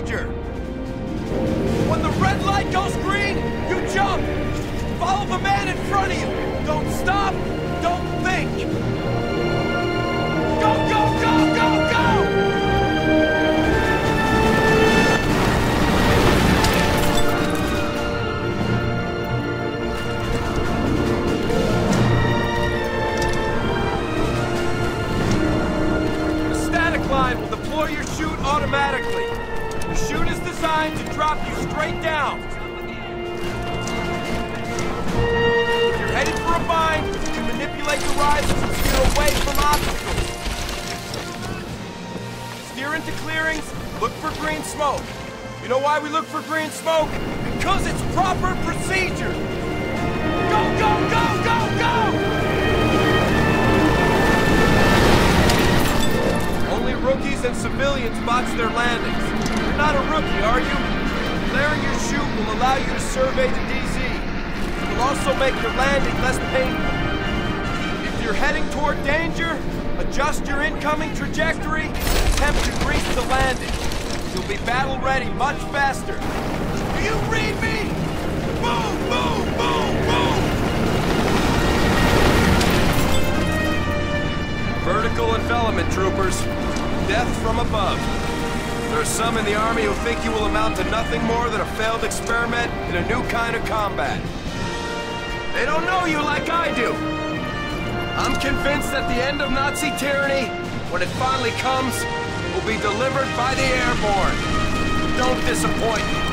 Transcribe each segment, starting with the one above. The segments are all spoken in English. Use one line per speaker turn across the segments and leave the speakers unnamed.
procedure. When the red light goes green, you jump! Follow the man in front of you! Don't stop! Don't think! Go, go, go, go, go! The static line will deploy your chute automatically. The chute is designed to drop you straight down. You're headed for a bind, you manipulate the risers and steer away from obstacles. Steer into clearings, look for green smoke. You know why we look for green smoke? Because it's proper procedure. Go, go, go, go, go! Only rookies and civilians botch their landings. Not a rookie, are you? Clearing your chute will allow you to survey the DZ. It will also make your landing less painful. If you're heading toward danger, adjust your incoming trajectory attempt to grease the landing. You'll be battle ready much faster. Do you read me? Boom, boom, boom, boom! Vertical envelopment, troopers. Death from above. There are some in the Army who think you will amount to nothing more than a failed experiment in a new kind of combat. They don't know you like I do. I'm convinced that the end of Nazi tyranny, when it finally comes, will be delivered by the airborne. Don't disappoint me.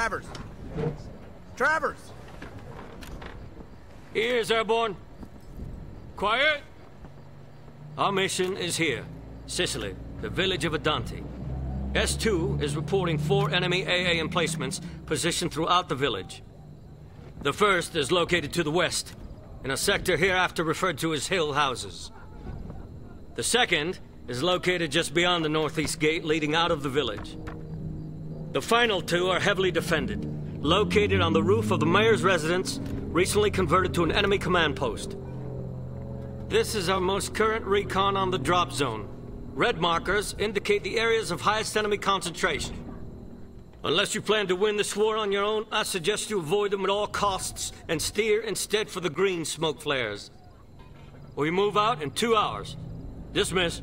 Travers! Travers!
Ears, Airborne. Quiet! Our mission is here. Sicily, the village of Adanti. S2 is reporting four enemy AA emplacements positioned throughout the village. The first is located to the west, in a sector hereafter referred to as Hill Houses. The second is located just beyond the northeast gate leading out of the village. The final two are heavily defended, located on the roof of the mayor's residence, recently converted to an enemy command post. This is our most current recon on the drop zone. Red markers indicate the areas of highest enemy concentration. Unless you plan to win this war on your own, I suggest you avoid them at all costs and steer instead for the green smoke flares. We move out in two hours. Dismiss.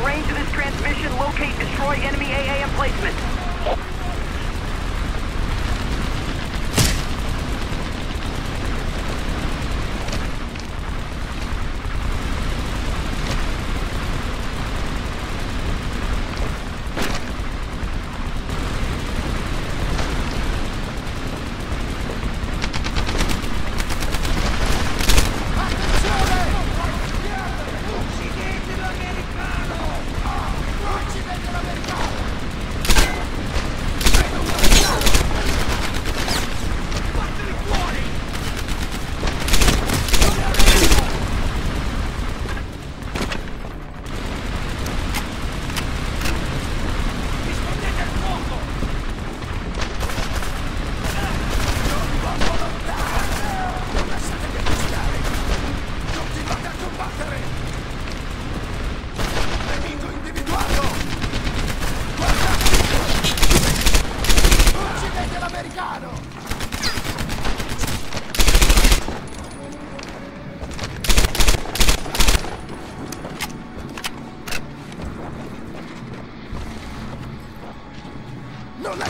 range of this transmission, locate, destroy enemy AA
emplacement.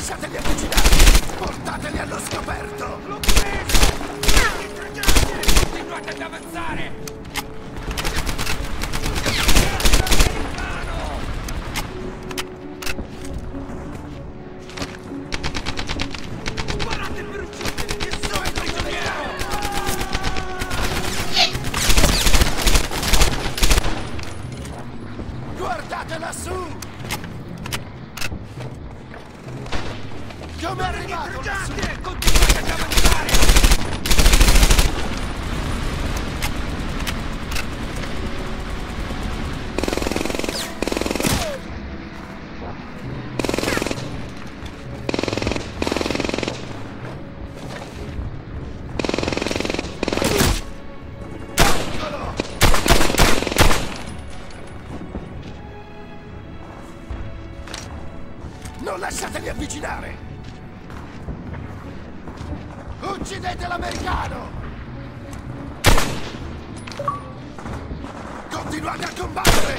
Lasciateli avvicinare! Portateli allo scoperto! L'ho preso! Continuate ad avanzare! di avvicinare! Uccidete l'americano! Continuate a combattere!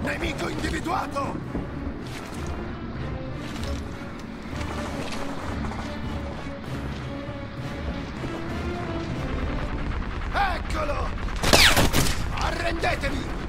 Nemico individuato! Eccolo!
Prendetevi!